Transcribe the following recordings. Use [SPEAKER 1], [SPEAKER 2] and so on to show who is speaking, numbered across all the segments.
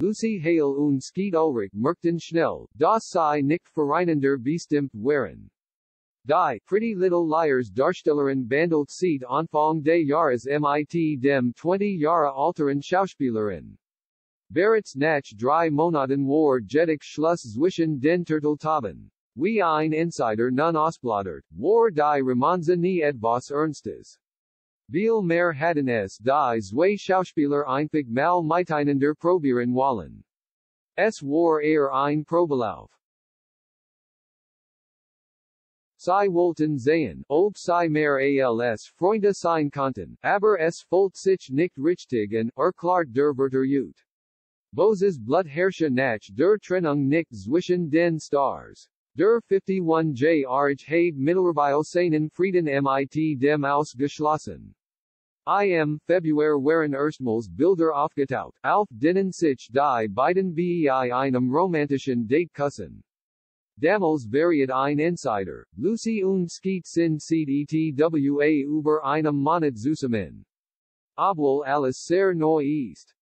[SPEAKER 1] Lucy Hale und Skeet Ulrich merkten schnell, dass sie nicht voreinander bestimmt waren. Die Pretty Little Liars Darstellerin bandelt sieht Anfang des Jahres mit dem 20 Jahre alteren Schauspielerin. Barrett's nach drei Monaten war jedik Schluss zwischen den Turteltauben. Wie ein Insider nun ausplaudert, war die Romanze nie etwas Ernstes. Viel mehr hatten es die zwei Schauspieler einfach mal miteinander probieren wollen. Es war eher ein Probelauf. Sie wollten sehen, ob sie mehr als Freunde sein konnten, aber es folgt sich nicht richtig und erklärt der Verterjut. Boses Blutherrsche nach der Trennung nicht zwischen den Stars. Der 51 Jahre habe mittlerweile seinen Frieden mit dem ausgeschlossen. Im Februar waren erstmals Bilder aufgetaucht, auf denen sich die beiden bei einem romantischen Date kussen. Damals variet ein Insider, Lucy und Skeet sind etwa über einem Monat zusammen. Obwohl alles sehr neu ist.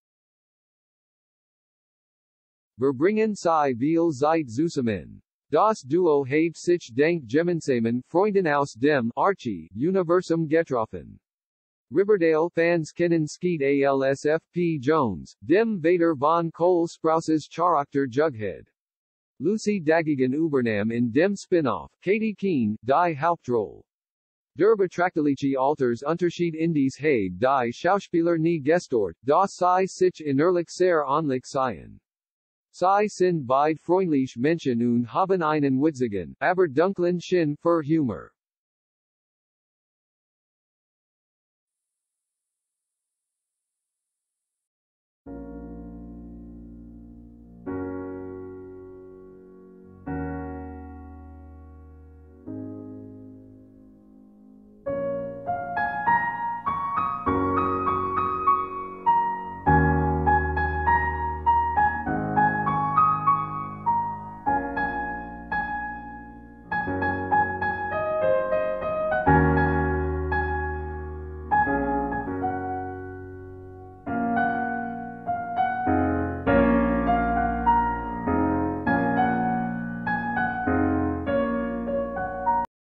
[SPEAKER 1] Verbringen sie viel Zeit zusammen. Das Duo habe sich dank gemeinsamen Freunden aus dem Archie Universum getroffen. Riverdale fans kennen Skeet als F.P. Jones, dem Vader von Cole Sprouse's Charakter Jughead. Lucy Dagegen Übernam in dem Spin-off, Katy Keene, die Hauptrolle. Der betrachtliche Alters Unterschied Indies habe die Schauspieler nie gestort, da sie sich innerlich sehr ähnlich seien. Sie sind beid freundlich Menschen und haben einen witzigen, aber dunklen Sinn für Humor.